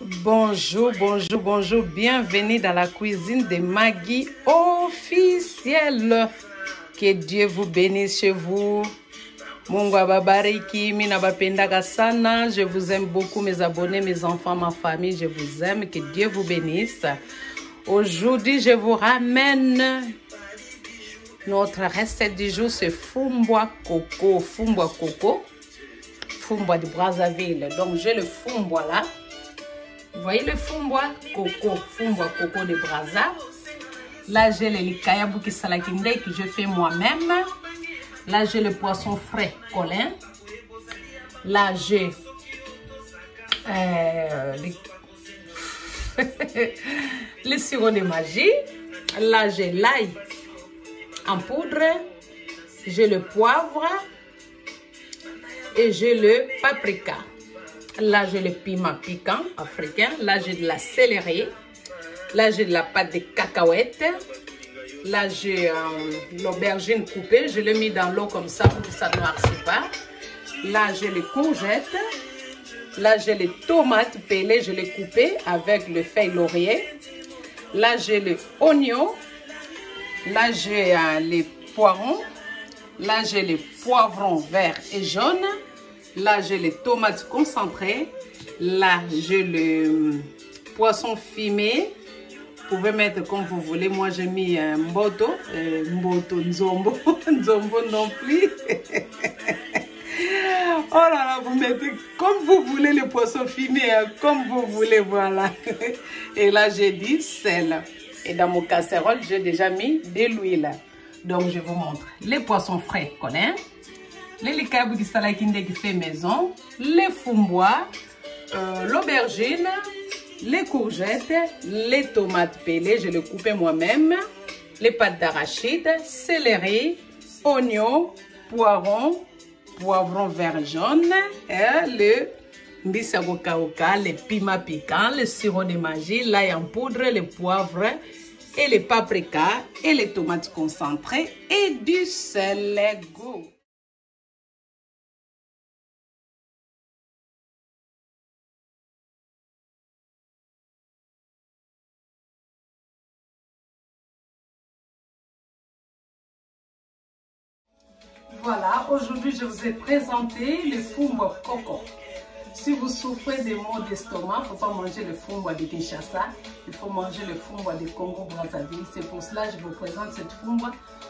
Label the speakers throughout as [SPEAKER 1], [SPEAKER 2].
[SPEAKER 1] Bonjour, bonjour, bonjour. Bienvenue dans la cuisine de Maggie officielle. Que Dieu vous bénisse chez vous. Je vous aime beaucoup, mes abonnés, mes enfants, ma famille. Je vous aime. Que Dieu vous bénisse. Aujourd'hui, je vous ramène notre recette du jour, c'est Fumbwa Coco. Fumbwa Coco. Fumbwa de Brazzaville. Donc, j'ai le Fumbwa là. Vous voyez le Fumbwa Coco. Fumbwa Coco de Brazza. Là, j'ai le likayabuki salakinde que je fais moi-même. Là, j'ai le poisson frais Colin. Là, j'ai euh, le sirop de magie. Là, j'ai l'ail en poudre. J'ai le poivre. Et j'ai le paprika. Là, j'ai le piment piquant africain. Là, j'ai de la céleri. Là, j'ai de la pâte de cacahuètes. Là, j'ai euh, l'aubergine coupée. Je l'ai mis dans l'eau comme ça pour que ça ne noircisse pas. Là, j'ai les courgettes. Là, j'ai les tomates pelées. Je les coupées avec le feuille laurier. Là, j'ai les oignons. Là, j'ai euh, les poivrons. Là, j'ai les poivrons verts et jaunes. Là, j'ai les tomates concentrées. Là, j'ai le poisson fumé. Vous pouvez mettre comme vous voulez. Moi, j'ai mis un mboto. Euh, mboto, nzombo. nzombo non plus. oh là là, vous mettez comme vous voulez le poisson fumé. Hein, comme vous voulez, voilà. Et là, j'ai dit sel. Et dans mon casserole, j'ai déjà mis de l'huile. Donc, je vous montre les poissons frais, Colin les likabu qui fait maison, les fumbois, euh, l'aubergine, les courgettes, les tomates pelées, je les coupé moi-même, les pâtes d'arachide, céleri, oignons, poivrons, poivrons vert jaune, et le mbissago kauka, les piments piquants, le sirop de magie, l'ail en poudre, les poivres, et les paprikas, et les tomates concentrées, et du sel goût. Voilà, aujourd'hui je vous ai présenté le fumbo coco. Si vous souffrez des maux d'estomac, il ne faut pas manger le fumbo de Kinshasa, il faut manger le fumbo de Congo-Brazzaville. C'est pour cela que je vous présente cette fumbo.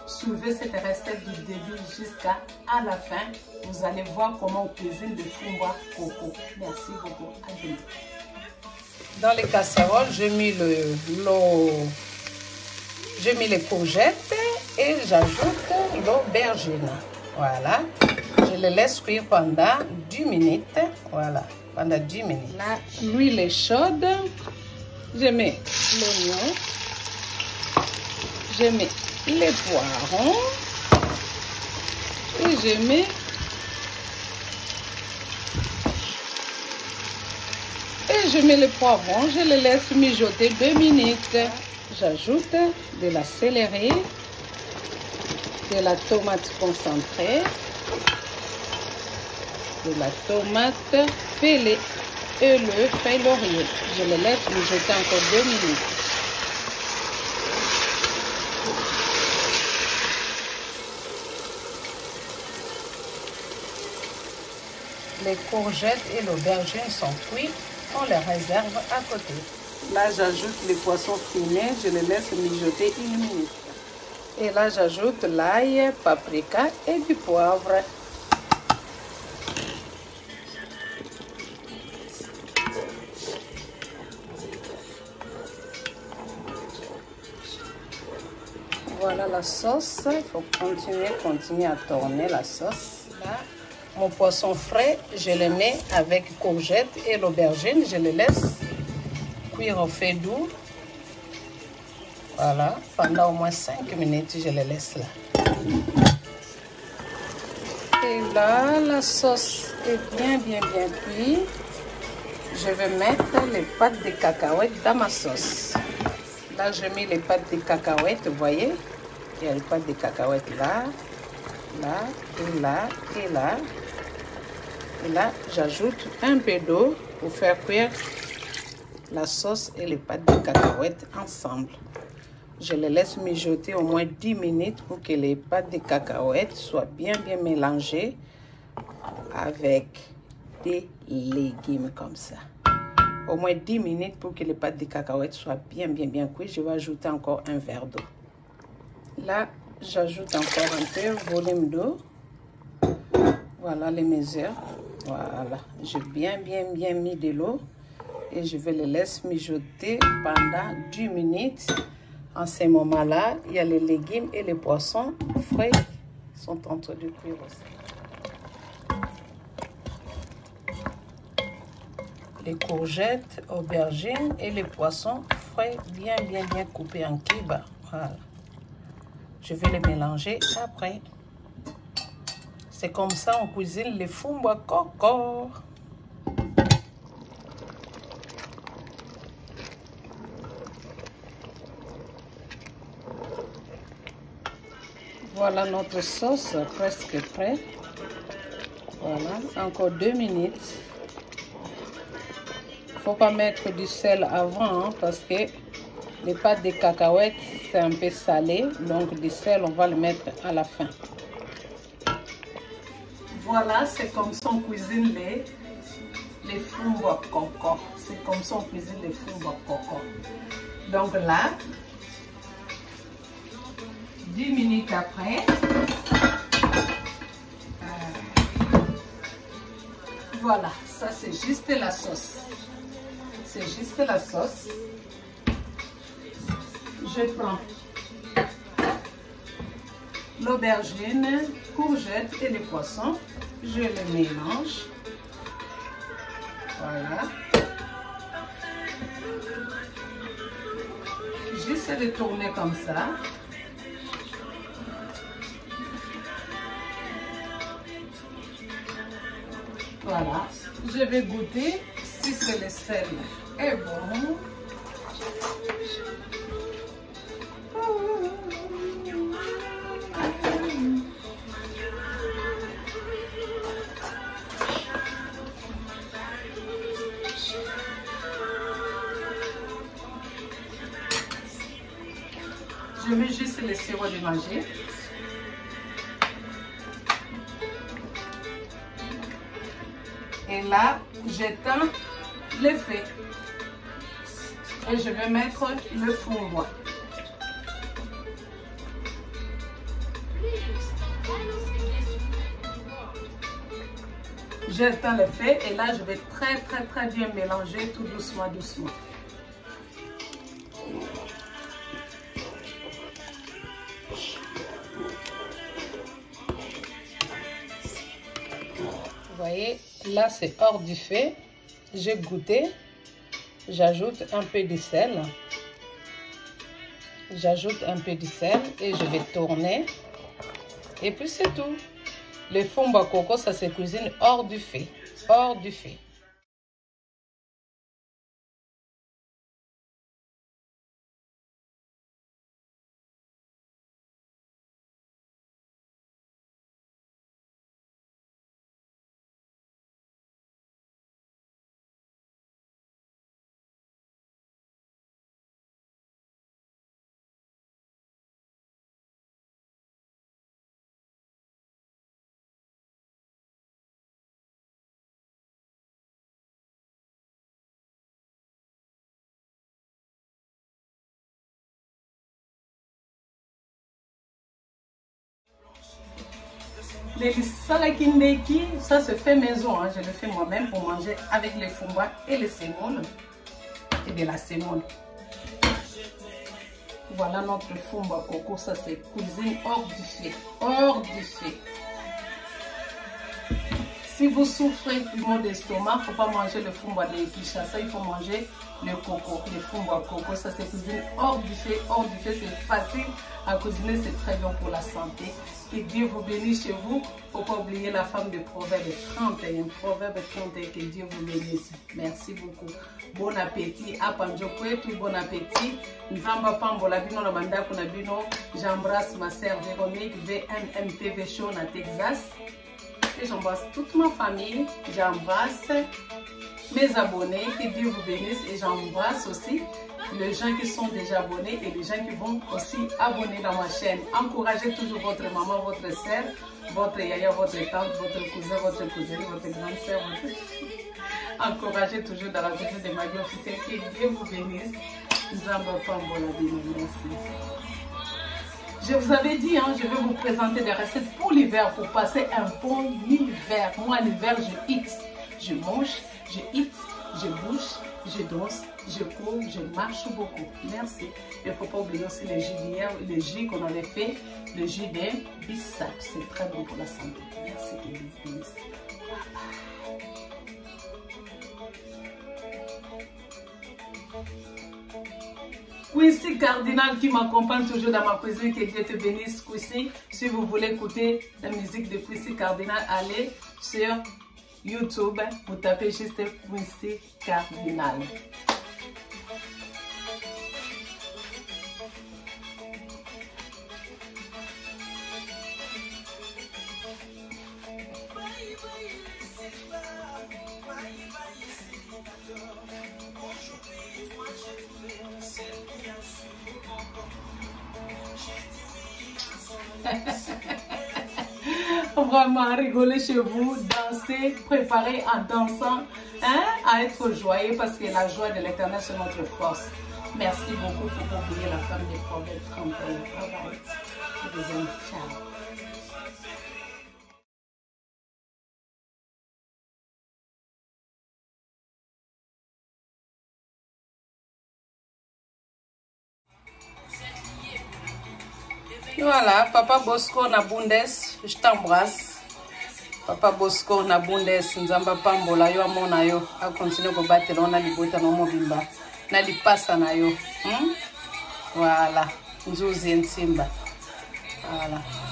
[SPEAKER 1] Suivez cette recette du début jusqu'à la fin. Vous allez voir comment on cuisine le fumbo coco. Merci beaucoup. À. Dans les casseroles, j'ai mis l'eau, j'ai mis les courgettes et j'ajoute l'aubergine. Voilà. Je le laisse cuire pendant 10 minutes. Voilà. Pendant 10 minutes. Là, l'huile est chaude. Je mets l'oignon. Je mets les poivrons. Et je mets Et je mets le poivron. Je le laisse mijoter 2 minutes. J'ajoute de la céleri de la tomate concentrée, de la tomate pelée et le feuille laurier. Je le laisse mijoter encore deux minutes. Les courgettes et l'aubergine sont cuites, on les réserve à côté. Là, j'ajoute les poissons fumés, je les laisse mijoter une minute. Et là, j'ajoute l'ail, paprika et du poivre. Voilà la sauce. Il faut continuer, continuer à tourner la sauce. Là, mon poisson frais, je le mets avec courgette et l'aubergine. Je le laisse cuire au feu doux. Voilà, pendant au moins 5 minutes, je le laisse là. Et là, la sauce est bien, bien, bien cuite. Je vais mettre les pâtes de cacahuètes dans ma sauce. Là, je mets les pâtes de cacahuètes, vous voyez. Il y a les pâtes de cacahuètes là, là, et là, et là. Et là, j'ajoute un peu d'eau pour faire cuire la sauce et les pâtes de cacahuètes ensemble. Je les laisse mijoter au moins 10 minutes pour que les pâtes de cacahuètes soient bien bien mélangées avec des légumes comme ça. Au moins 10 minutes pour que les pâtes de cacahuètes soient bien bien bien cuites. Je vais ajouter encore un verre d'eau. Là, j'ajoute encore un peu volume d'eau. Voilà les mesures. Voilà, j'ai bien bien bien mis de l'eau et je vais les laisser mijoter pendant 10 minutes. En ce moment-là, il y a les légumes et les poissons frais sont en train de aussi. Les courgettes, aubergines et les poissons frais bien bien bien coupés en cubes. Voilà. Je vais les mélanger après. C'est comme ça on cuisine les fumba coco. Voilà notre sauce presque prête. Voilà, encore deux minutes. Faut pas mettre du sel avant hein, parce que les pâtes de cacahuètes c'est un peu salé, donc du sel on va le mettre à la fin. Voilà, c'est comme ça on cuisine les, les fumba coco. C'est comme ça on cuisine les fumba coco. Donc là, 10 minutes après, euh, voilà, ça c'est juste la sauce. C'est juste la sauce. Je prends l'aubergine, courgette et les poissons. Je les mélange. Voilà. Juste de tourner comme ça. Voilà. Je vais goûter si c'est le sel est bon. Je mets juste le sirop de magie. Et là, j'éteins le feu. Et je vais mettre le four. J'éteins le feu et là, je vais très, très, très bien mélanger tout doucement, doucement. Vous voyez, là c'est hors du feu. J'ai goûté. J'ajoute un peu de sel. J'ajoute un peu de sel et je vais tourner. Et puis c'est tout. Le fumba coco, ça se cuisine hors du feu. Hors du feu. Les salakindeki, ça se fait maison, hein. je le fais moi-même pour manger avec les fumba et les sémoles et de la sémole. Voilà notre fumba coco, ça c'est cuisine hors du feu, hors du feu. Si vous souffrez du mal d'estomac, il ne faut pas manger le fumba de Kinshasa, il faut manger le coco, le fumba coco. Ça c'est cuisine hors du feu, hors du feu, c'est facile à cuisiner, c'est très bon pour la santé. Que Dieu vous bénisse chez vous. Il ne faut pas oublier la femme de Proverbe 31. Proverbe 31, que Dieu vous bénisse. Merci beaucoup. Bon appétit. Apanjo kwetu, bon appétit. Nzamba bino bino. J'embrasse ma sœur Véronique, VMMTV Show na Texas. J'embrasse toute ma famille. J'embrasse mes abonnés, que Dieu vous bénisse et j'embrasse aussi les gens qui sont déjà abonnés et les gens qui vont aussi abonner dans ma chaîne. Encouragez toujours votre maman, votre soeur, votre yaya, votre tante, votre cousin, votre cousine, votre grande soeur. Encouragez toujours dans la journée de ma vie officielle. Que Dieu vous bénisse. Zamba Pambola merci. Je vous avais dit, hein, je vais vous présenter des recettes pour l'hiver, pour passer un bon hiver. Moi, l'hiver, je hit. Je mange, je hit, je bouge, je danse, je cours, je marche beaucoup. Merci. Il ne faut pas oublier aussi les jus d'hier, les jus qu'on avait fait, le jus des bissap. C'est très bon pour la santé. Merci Quincy Cardinal qui m'accompagne toujours dans ma cuisine, que Dieu te bénisse Quincy. Si vous voulez écouter la musique de Quincy Cardinal, allez sur YouTube, vous tapez juste Quincy Cardinal. Vraiment rigoler chez vous, danser, préparer en dansant, hein, à être joyeux parce que la joie de l'éternel c'est notre force. Merci beaucoup. Pas oublier la femme des 31. Bye bye. Je vous aime. Ciao. Voilà, Papa Bosco na Bundes, je t'embrasse. Papa Bosco na Bundes, Nzamba Pambola, yo amona yo, a continuer ko battre na libota na mobimba, na lipasa na yo. Hmm? Voilà, nzuzi nsimba. Voilà.